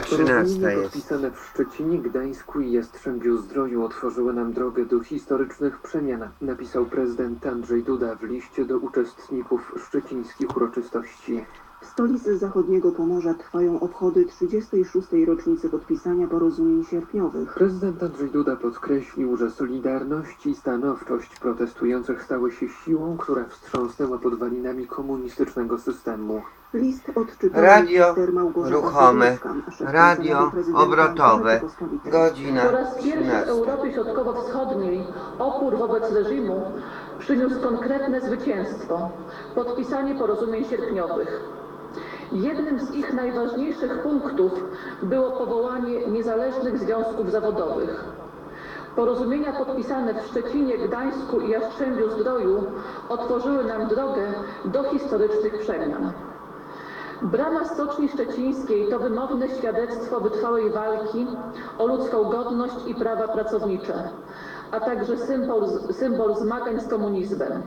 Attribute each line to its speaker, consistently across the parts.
Speaker 1: 13
Speaker 2: Porozumienie
Speaker 1: jest.
Speaker 2: podpisane w Szczecinie, Gdańsku i Jastrzębiu Zdroju otworzyły nam drogę do historycznych przemian, napisał prezydent Andrzej Duda w liście do uczestników szczecińskich uroczystości.
Speaker 3: W stolicy zachodniego Pomorza trwają obchody 36. rocznicy podpisania porozumień sierpniowych.
Speaker 2: Prezydent Andrzej Duda podkreślił, że solidarność i stanowczość protestujących stały się siłą, która wstrząsnęła podwalinami komunistycznego systemu.
Speaker 3: List
Speaker 1: Radio
Speaker 3: minister Małgorzata
Speaker 1: ruchome,
Speaker 3: szef
Speaker 1: radio
Speaker 3: Kancelarii Prezydenta
Speaker 1: obrotowe, godzina
Speaker 4: Po raz pierwszy w
Speaker 1: 13.
Speaker 4: Europie Środkowo-Wschodniej opór wobec reżimu przyniósł konkretne zwycięstwo podpisanie porozumień sierpniowych. Jednym z ich najważniejszych punktów było powołanie niezależnych związków zawodowych. Porozumienia podpisane w Szczecinie, Gdańsku i Jastrzębiu Zdroju otworzyły nam drogę do historycznych przemian. Brama Stoczni Szczecińskiej to wymowne świadectwo wytrwałej walki o ludzką godność i prawa pracownicze, a także symbol, symbol zmagań z komunizmem.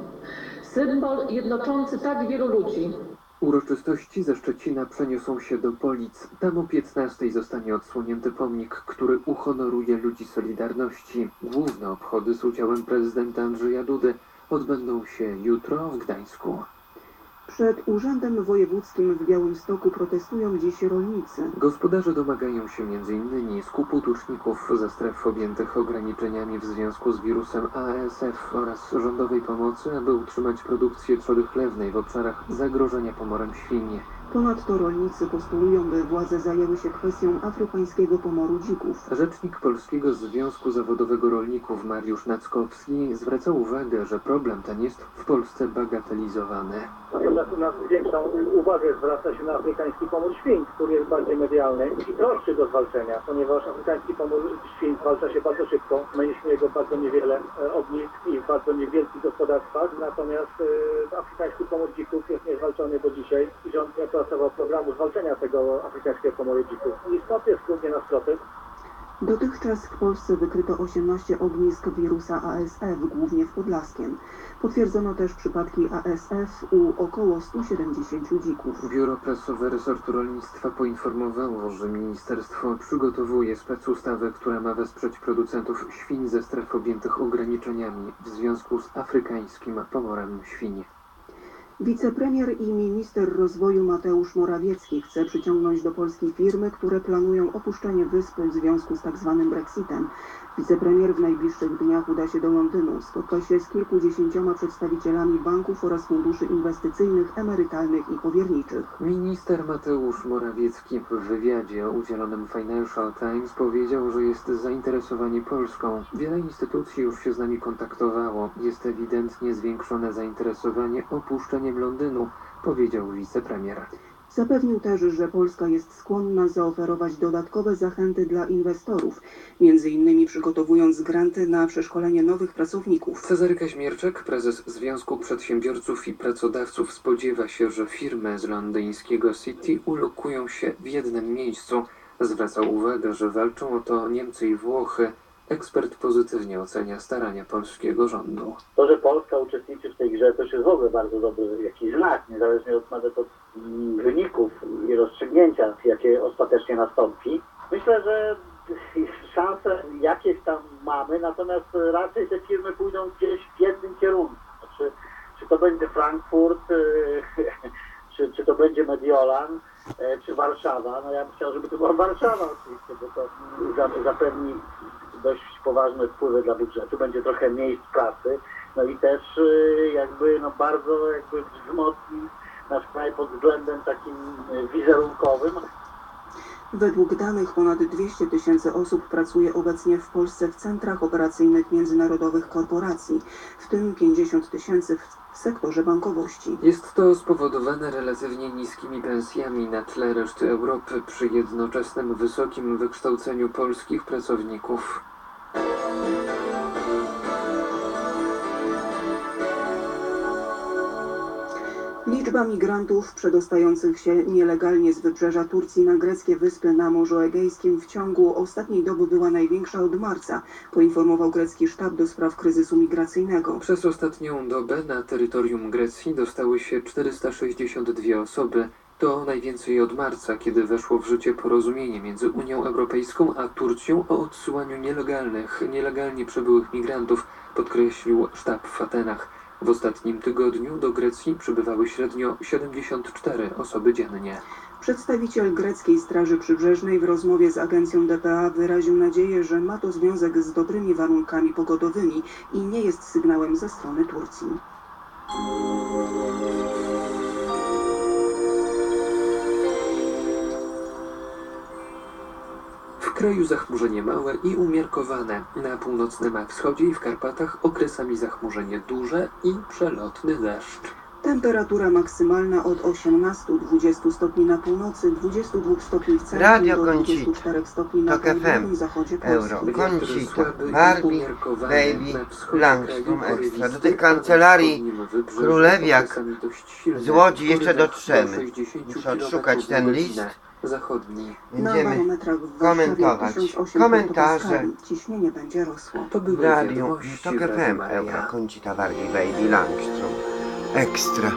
Speaker 4: Symbol jednoczący tak wielu ludzi.
Speaker 2: Uroczystości ze Szczecina przeniosą się do Polic. Tam o 15 zostanie odsłonięty pomnik, który uhonoruje ludzi Solidarności. Główne obchody z udziałem prezydenta Andrzeja Dudy odbędą się jutro w Gdańsku.
Speaker 3: Przed Urzędem Wojewódzkim w Białymstoku protestują dziś rolnicy.
Speaker 2: Gospodarze domagają się m.in. skupu tuczników ze stref objętych ograniczeniami w związku z wirusem ASF oraz rządowej pomocy, aby utrzymać produkcję trzody chlewnej w obszarach zagrożenia pomorem świń.
Speaker 3: Ponadto rolnicy postulują, by władze zajęły się kwestią afrykańskiego pomoru dzików.
Speaker 2: Rzecznik Polskiego Związku Zawodowego Rolników Mariusz Nackowski zwraca uwagę, że problem ten jest w Polsce bagatelizowany.
Speaker 5: Natomiast nas większą uwagę zwraca się na afrykański pomór świń, który jest bardziej medialny i prostszy do zwalczenia, ponieważ afrykański pomór świń zwalcza się bardzo szybko. Mieliśmy jego bardzo niewiele e, ognisk i w bardzo niewielkich gospodarstwach, natomiast e, afrykański pomór dzików jest niezwalczony do dzisiaj i rząd nie opracował programu zwalczenia tego afrykańskiego dzików. I stop jest głównie na stropy.
Speaker 3: Dotychczas w Polsce wykryto 18 ognisk wirusa ASF, głównie w Podlaskiem. Potwierdzono też przypadki ASF u około 170 dzików.
Speaker 2: Biuro Prasowe Resortu Rolnictwa poinformowało, że ministerstwo przygotowuje specustawę, która ma wesprzeć producentów świń ze stref objętych ograniczeniami w związku z afrykańskim pomorem świń.
Speaker 3: Wicepremier i minister rozwoju Mateusz Morawiecki chce przyciągnąć do Polski firmy, które planują opuszczenie wyspy w związku z tzw. Brexitem. Wicepremier w najbliższych dniach uda się do Londynu. Spotka się z kilkudziesięcioma przedstawicielami banków oraz funduszy inwestycyjnych, emerytalnych i powierniczych.
Speaker 2: Minister Mateusz Morawiecki w wywiadzie udzielonym Financial Times powiedział, że jest zainteresowanie Polską. Wiele instytucji już się z nami kontaktowało. Jest ewidentnie zwiększone zainteresowanie opuszczeniem Londynu, powiedział wicepremier.
Speaker 3: Zapewnił też, że Polska jest skłonna zaoferować dodatkowe zachęty dla inwestorów, między innymi przygotowując granty na przeszkolenie nowych pracowników.
Speaker 2: Cezary Kaźmierczak, prezes Związku Przedsiębiorców i Pracodawców, spodziewa się, że firmy z londyńskiego City ulokują się w jednym miejscu. Zwracał uwagę, że walczą o to Niemcy i Włochy. Ekspert pozytywnie ocenia starania polskiego rządu.
Speaker 6: To, że Polska uczestniczy w tej grze, to już jest w ogóle bardzo dobry jakiś znak, niezależnie od nawet od mm, wyników i rozstrzygnięcia, jakie ostatecznie nastąpi. Myślę, że szanse jakieś tam mamy, natomiast raczej te firmy pójdą gdzieś w jednym kierunku. Czy, czy to będzie Frankfurt, y, czy, czy to będzie Mediolan, e, czy Warszawa. No ja bym chciał, żeby to była Warszawa oczywiście, bo to za- zapewni dość poważne wpływy dla budżetu, będzie trochę miejsc pracy, no i też y, jakby no bardzo jakby wzmocni nasz kraj pod względem takim y, wizerunkowym.
Speaker 3: Według danych ponad 200 tysięcy osób pracuje obecnie w Polsce w centrach operacyjnych międzynarodowych korporacji, w tym 50 tysięcy w sektorze bankowości.
Speaker 2: Jest to spowodowane relatywnie niskimi pensjami na tle reszty Europy przy jednoczesnym wysokim wykształceniu polskich pracowników.
Speaker 3: Liczba migrantów przedostających się nielegalnie z wybrzeża Turcji na greckie wyspy na Morzu Egejskim w ciągu ostatniej doby była największa od marca, poinformował grecki sztab do spraw kryzysu migracyjnego.
Speaker 2: Przez ostatnią dobę na terytorium Grecji dostały się 462 osoby, To najwięcej od marca, kiedy weszło w życie porozumienie między Unią Europejską a Turcją o odsyłaniu nielegalnych, nielegalnie przybyłych migrantów, podkreślił sztab w Atenach. W ostatnim tygodniu do Grecji przybywały średnio 74 osoby dziennie.
Speaker 3: Przedstawiciel greckiej Straży Przybrzeżnej w rozmowie z agencją DPA wyraził nadzieję, że ma to związek z dobrymi warunkami pogodowymi i nie jest sygnałem ze strony Turcji.
Speaker 2: Kraju zachmurzenie małe i umiarkowane. Na północnym wschodzie i w Karpatach okresami zachmurzenie duże i przelotny deszcz.
Speaker 3: Temperatura maksymalna od 18-20 stopni na północy, 22 stopni w centrum
Speaker 1: Radio
Speaker 3: do
Speaker 1: Koncita,
Speaker 3: 24 stopni na
Speaker 1: Tok FM,
Speaker 3: południowym zachodzie Polski.
Speaker 1: Euro.
Speaker 2: I
Speaker 1: Barbie. Baby,
Speaker 2: kraju
Speaker 1: Extra. Do tej kancelarii Królewiak z Łodzi jeszcze dotrzemy.
Speaker 2: 60
Speaker 1: Muszę odszukać ten
Speaker 2: godzinę.
Speaker 1: list. Będziemy komentować.
Speaker 3: Warszawie 1800
Speaker 1: Komentarze.
Speaker 3: Ciśnienie będzie rosło.
Speaker 2: To były
Speaker 1: w radiu
Speaker 2: wiadomości
Speaker 1: Tok
Speaker 2: w
Speaker 1: FM,
Speaker 2: Maryja.
Speaker 1: Euro, Koncita, Barbie, Baby, Langstrom. Ekstra.